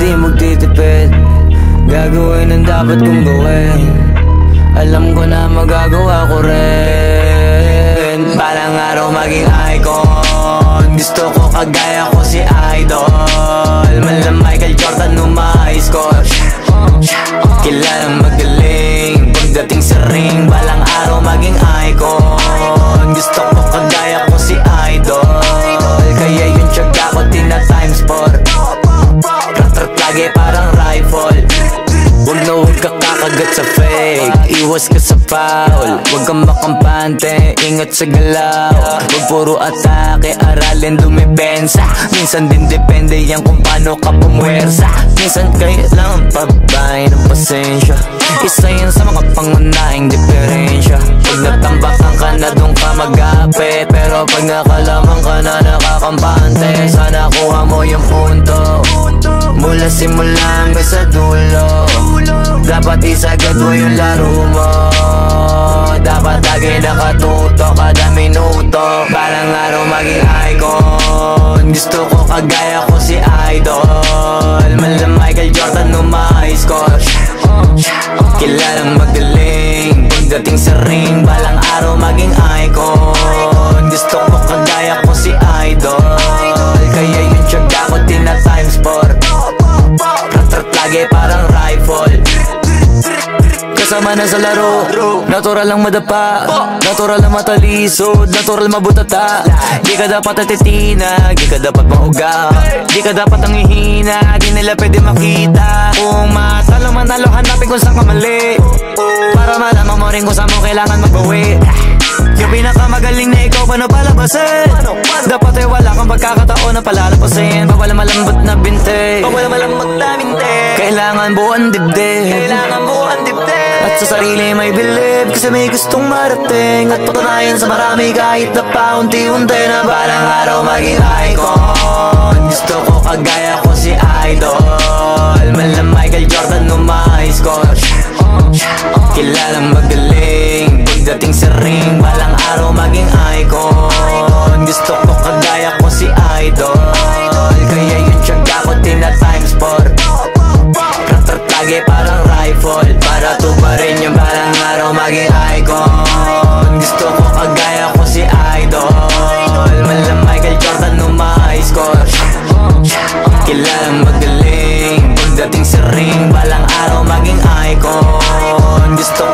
Hindi magtitipid. Gagawin ang dapat kong gawin. Alam ko na magagawa ko rin. Balang araw maging icon. Gusto ko kagaya ko si Idol. Malam Michael Jordan score Kilalang magaling. Pagdating sa ring Balang araw maging icon. Gusto kakagat sa fake Iwas ka sa foul. Huwag kang makampante Ingat sa galaw. Huwag puro atake Aralin dumipensa Minsan din depende yan kung paano ka pumwersa. Minsan kailangan pabay ng pasensya. Isa yan sa mga pangunahing diferensya. Pag natambakan ka na doon ka magapit. Pero pag nakalaman ka na nakakampante Sana kuha mo yung punto. Mula simula hanggang sa Dapat isagad mo yung laro mo. Dapat lagi nakatuto kada minuto. Balang araw maging icon. Gusto ko kagaya ko si Idol. Malam Michael Jordan nung high score. Kilalang magaling. Pagdating sa ring Balang araw maging icon. Gusto ko kagaya ko si Idol Kasama na sa laro. Natural lang madapa Natural lang matalisod Natural mabutata. Di ka dapat atitina Di ka dapat mauga. Di ka dapat ang ihina Di nila pwede makita. Kung matalo manalo Hanapin kung saan ka mali. Para malaman mo rin kung saan mo kailangan magbawi yung pinakamagaling na ikaw paano palabasin? Dapat ay wala kang pagkakataon na palalapasin Bawal malambot na binte. Bawal Sa sarili may bilib Kasi may gustong marating. At patunayan sa marami Kahit na paunti-unti Na balang araw maging icon. Gusto ko kagaya ko si Idol. Malam Michael Jordan no my scotch. Kilalang magaling Pagdating sa ring Balang araw maging icon. Gusto ko kagaya ko si Idol. Kaya yung tiyaga ko tina times 4 Kailangan magaling Pagdating sa ring Balang araw maging icon. Gusto